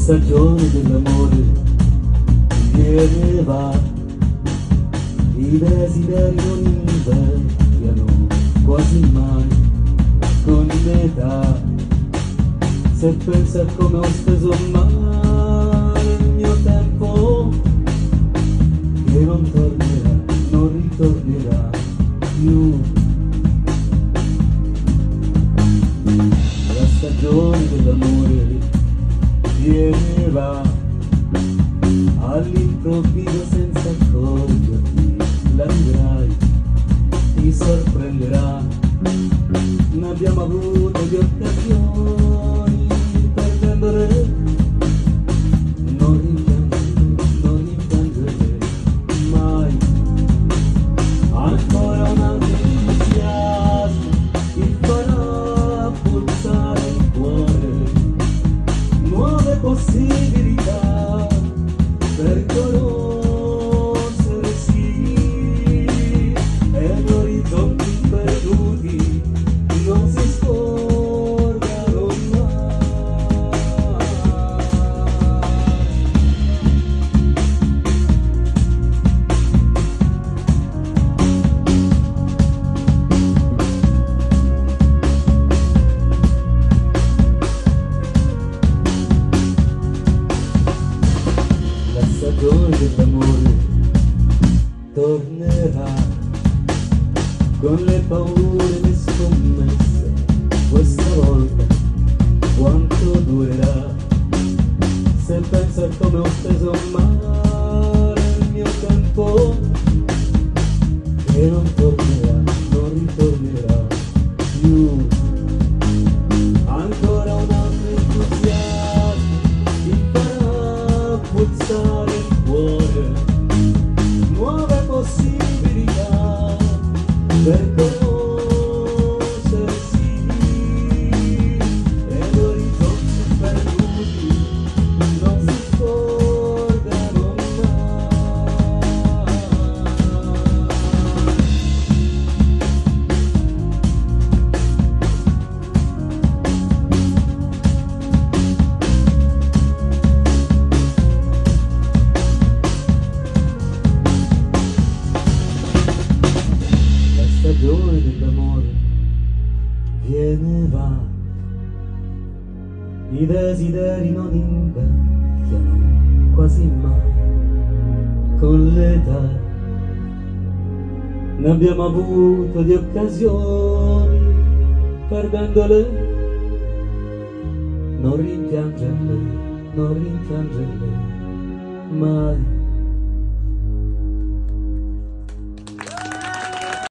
stagione dell'amore viene e va, i desideri non invecchiano quasi mai con l'età. Se pensa come ho speso male il mio tempo, che non tornerà, non ritornerà più. La stagione dell'amore viene e va all'improvviso senza accorgerti la vivrai ti sorprenderà. Ne abbiamo avuto di occasioni sevgili daha. La stagione dell'amore tornerà. Con le paure le scommesse questa volta quanto durerà? Se penso a come ho speso male i desideri non invecchiano quasi mai con l'età. Ne abbiamo avuto di occasioni, perdendole, non rimpiangerle, non rimpiangerle mai.